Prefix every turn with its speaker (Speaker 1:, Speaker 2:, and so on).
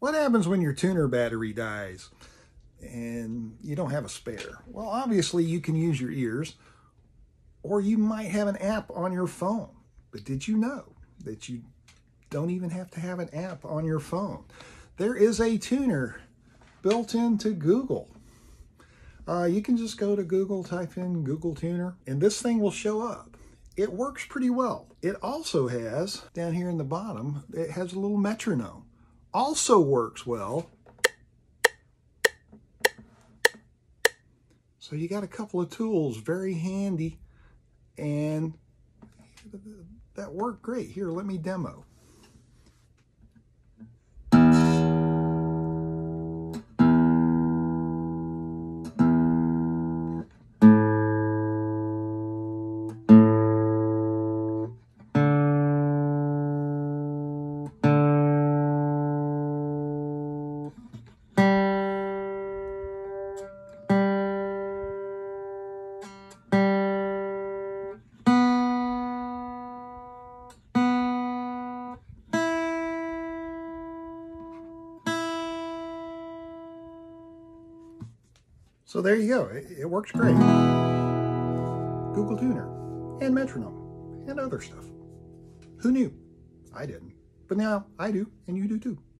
Speaker 1: What happens when your tuner battery dies and you don't have a spare? Well, obviously you can use your ears or you might have an app on your phone. But did you know that you don't even have to have an app on your phone? There is a tuner built into Google. Uh, you can just go to Google, type in Google Tuner, and this thing will show up. It works pretty well. It also has, down here in the bottom, it has a little metronome also works well. So you got a couple of tools, very handy, and that worked great. Here, let me demo. So there you go. It, it works great. Google Tuner and Metronome and other stuff. Who knew? I didn't. But now I do, and you do too.